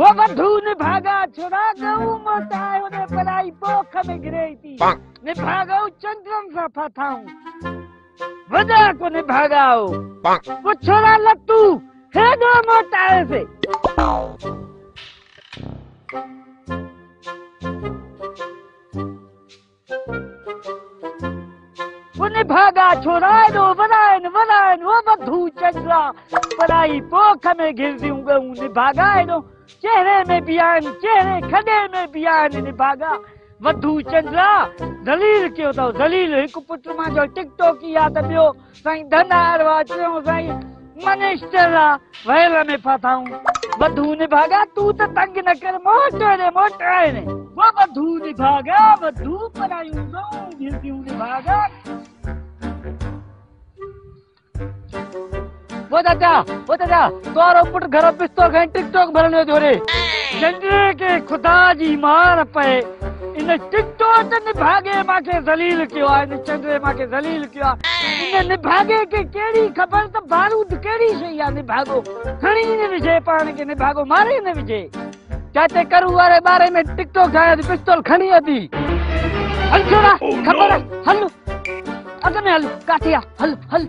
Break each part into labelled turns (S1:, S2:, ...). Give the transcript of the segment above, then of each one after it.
S1: वो बधून भागा छोड़ा गऊ मोतायो ने पलाई पोख में गिरई थी ने भागा चंद्रम सा फथाऊ वजा को ने भागाओ वो छोड़ा लत्तू है दो मोताये से। वो निभागा छोरा दो वरायन वरायन वो वधू चंद्रा पलाई पोख में घिर दूँ गऊ निभागा दो चेहरे में बियान चेहरे खडे में बियान निभागा। वधू चंद्रा दलील कयो अथव दलील हिकु पुटु मुंहिंजो टिकटॉक ई आहे त ॿियो। साईं धनार वा चयूं साईं मनिस्टर आहे वयल में फाथाऊं वधू निभागा, तूं त तंग न कर मोट रे मोट ने वो वधू निभागा वधू परायूं गऊं गिरदियूं निभागा।
S2: वो दादा वो दादा तोरो पुट घर पिस्तौल खणी टिकटॉक भरण वियो रे
S1: चंद्रे के खुदा जी मार पए। इन टिकटॉक निभागे मांखे ज़लील कयो आहे इन चंद्रे मांखे ज़लील कयो आहे इन निभागे खे कहिड़ी ख़बर त बारूद कहिड़ी शइ आहे निभागो। खणी न विझे पाण खे निभागो मारे न विझे
S2: चाचे करू वारे बारे में टिकटॉक ठाहिया थी पिस्तौल खणी अथी
S1: हल छोरा ख़बर हल। अॻ में हल काथे आहे हल हल।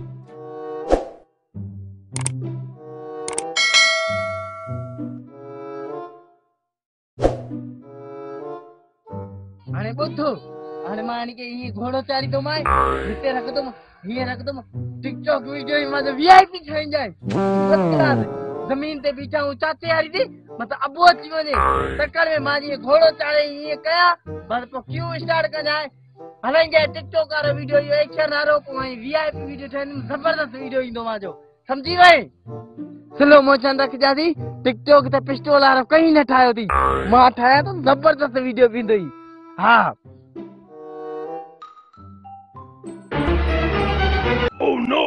S2: هاڻي ٻڌو هاڻي مان هن کي هيئن گهوڙو چاڙهيندومانئ هتي رکندم هيئن رکندم ٽڪٽاڪ وڊيو ئي مان وي آئي پي ٺاهينداءِ زمين تي بيٺائون چاچي واري ٿي مطلب ابو اچي وڃي چڪر ۾ مان جيئن گهوڙو چاڙهي هيئن ڪيان بس پوءِ ڪيو اسٽارٽ ڪجانءِ هلائينجانئ ٽڪٽاڪ وارو وڊيو اهو ايڪشن وارو پوءِ وي آئي پي وڊيو ٺاهيندم زبردست وڊيو ايندو منهنجو سمجهي وئي سلو موشن رکجانءِ ٽڪٽاڪ تي پسٽول وارو ڪهين نه ٺاهيو ٿي مان ٺاهيان ته زبردست وڊيو بيندو ئي હા. Oh no!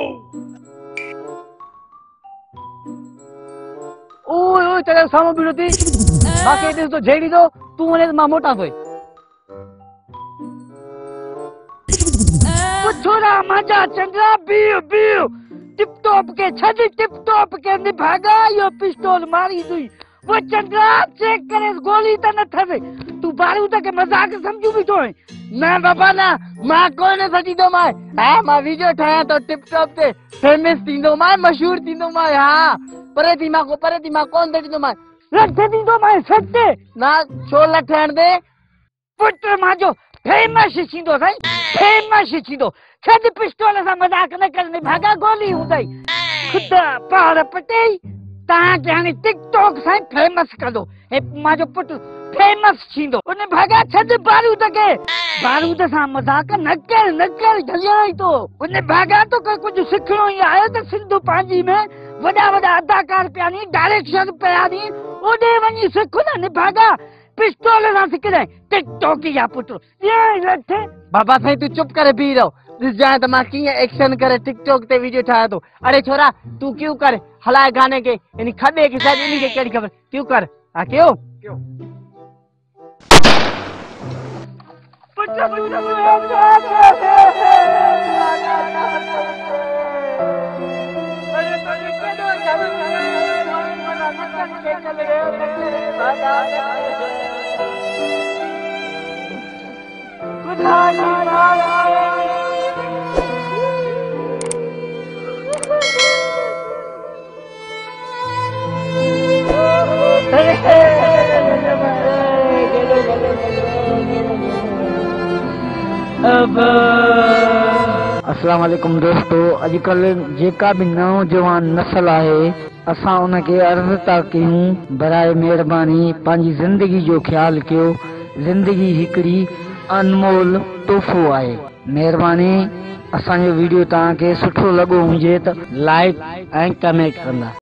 S2: ઓય ઓય તારે સામો બીડો તી બાકી દેસ તો જેડી દો તું મને માં મોટા થઈ
S1: છોરા મજા ચંદ્રા બીવ બીવ ટિપ ટોપ કે છજી ટિપ ટોપ કે નિભાગા યો પિસ્તોલ મારી દઈ વો ચંદ્રા ચેક કરે ગોલી તને થશે. تون بارود کي مذاق سمجهو بيٺو آهين
S2: نه بابا نه مان ڪونه سچيندو مان ها مان وڊيو ٺاهيان ٿو ٽپ ٽاپ تي فيمس ٿيندو مان مشهور ٿيندو مان ها پري ٿي مان ڪو پري ٿي مان ڪونه ٿيندو مان
S1: لٺ ڏيندو مان سچ
S2: نا ڇو لٺڻ دي
S1: پٽ مان جو فيمس ٿيندو سائين فيمس ٿيندو ڇڏ پستول سان مذاق نه ڪر نڀاگا گولي هوندئي خدا پار پٽيئي توهان کي هاڻي ٽڪٽاڪ سان فيمس ڪندو هي منهنجو پٽ فيمس ٿيندو ان ڀاگا ڇڏ بارود کي بارود سان مذاق نه ڪر نه ڪر جهليو ئي تو ان ڀاگا توکي ڪجهه سکڻو ئي آهي ته سنڌ پنهنجي ۾ وڏا وڏا اداڪار پيا ني ڊايريڪشن پيا ني اوڏي وڃي سک نه نڀاگا پستول سان سکجانئ ٽڪٽاڪ آهي پٽ يي لٺ
S2: بابا سائين تون چپ ڪري بيهه رهو ڏسجانءِ ته مان ڪيئن ايڪشن ڪري ٽڪٽاڪ تي وڊيو ٺاهيان ٿو اري ڇورا تون ڪيون ڪر هلائي گاني کي ان کڏي کي شايد ان کي ڪهڙي خبر ڪيون ڪر ها ڪيو
S1: अस्सलाम دوستو اڄڪلهه جيڪا به نوجوان نسل آهي اسان ان کي عرض ٿا ڪيون برائي مهرباني پنهنجي زندگي جو خيال ڪيو. زندگي هڪڙي انمول تحفو آهي. مهرباني اسان جو وڊيو توهان کي سٺو لڳو هجي ته لائيڪ ۽ ڪمينٽ ڪندا